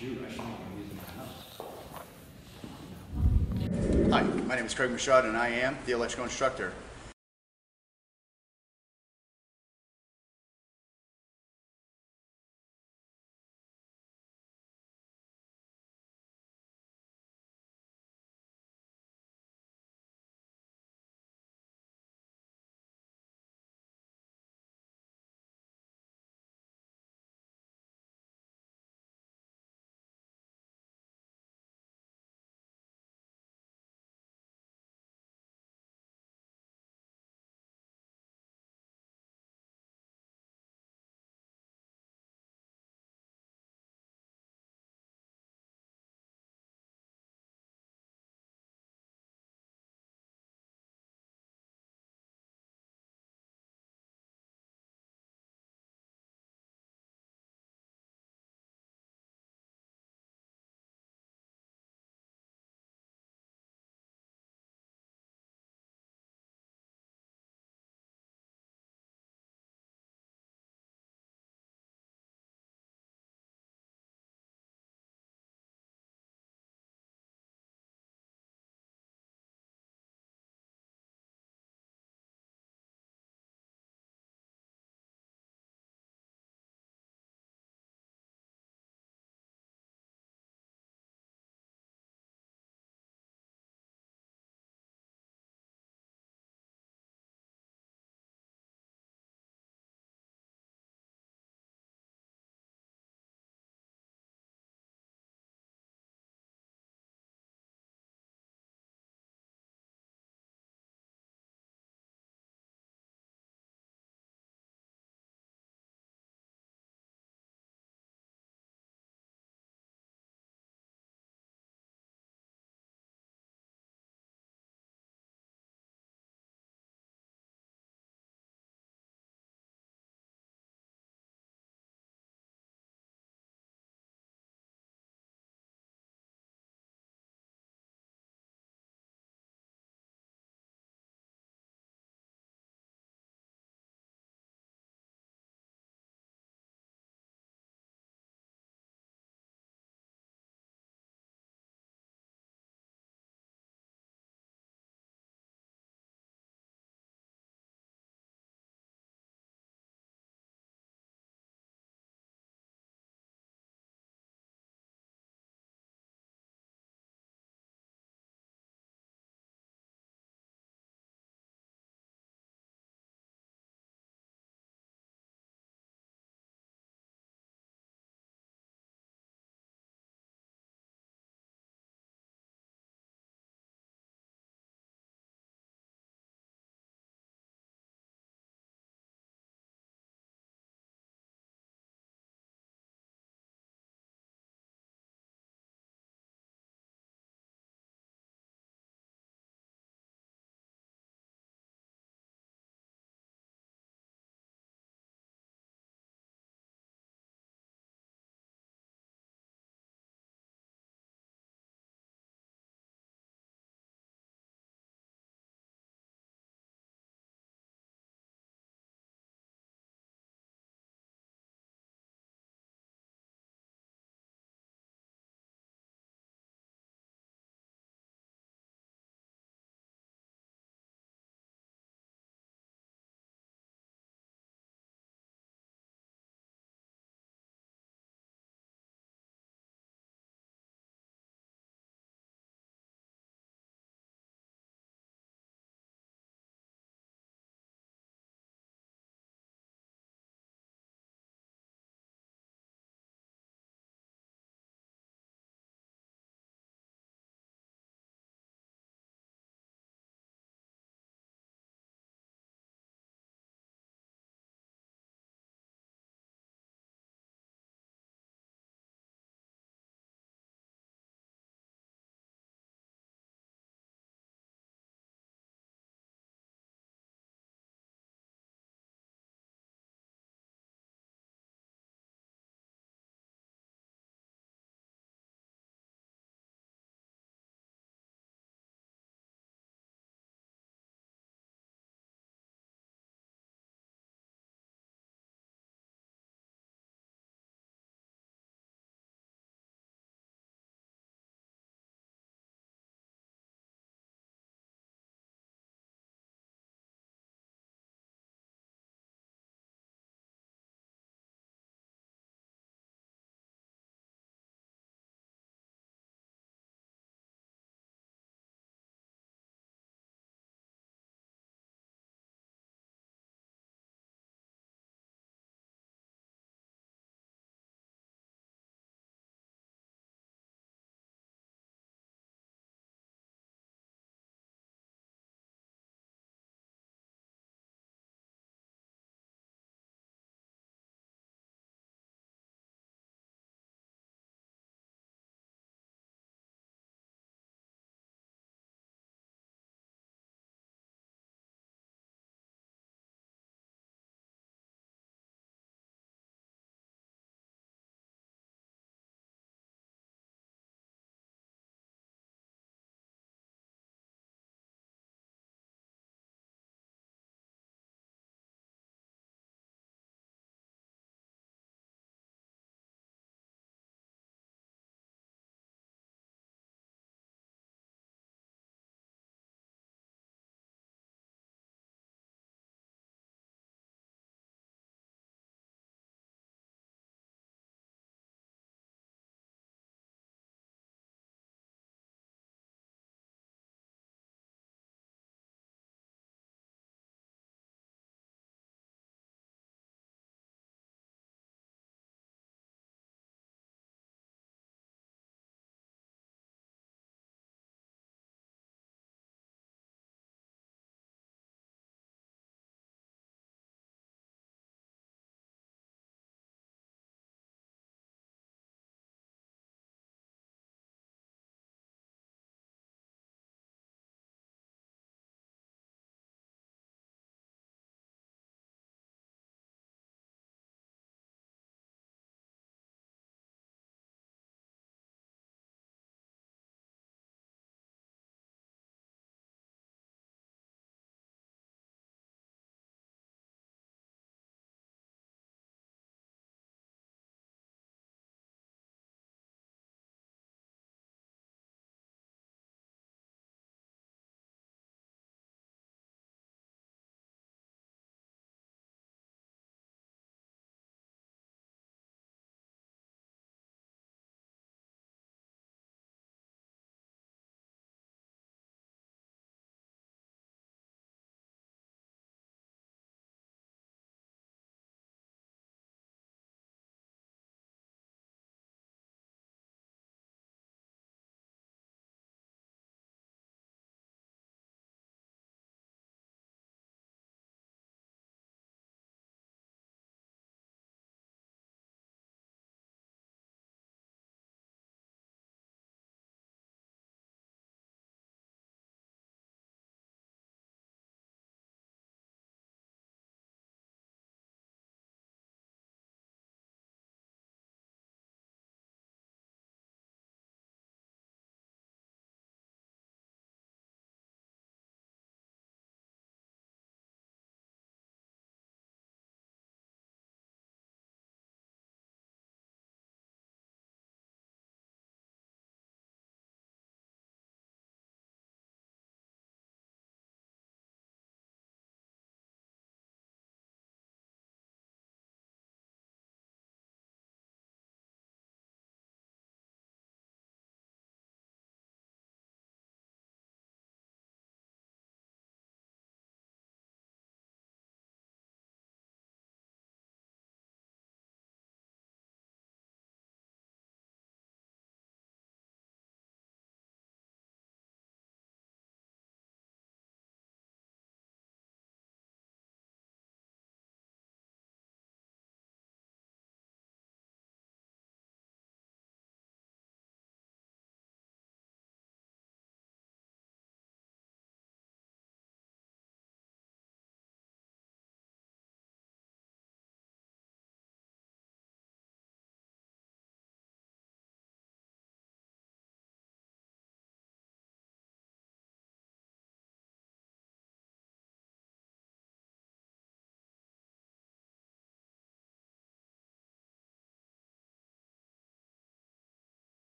Hi, my name is Craig Michaud and I am the electrical instructor.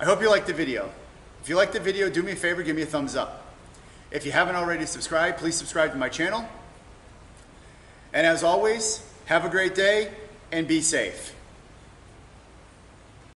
I hope you liked the video. If you liked the video, do me a favor, give me a thumbs up. If you haven't already subscribed, please subscribe to my channel. And as always, have a great day and be safe.